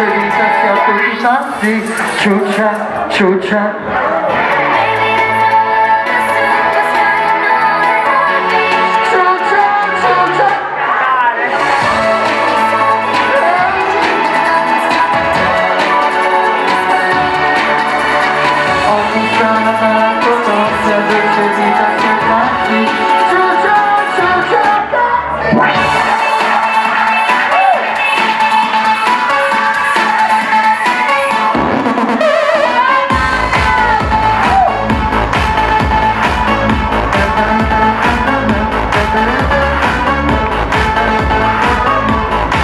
Feliz hacia tu guisante, chucha, chucha.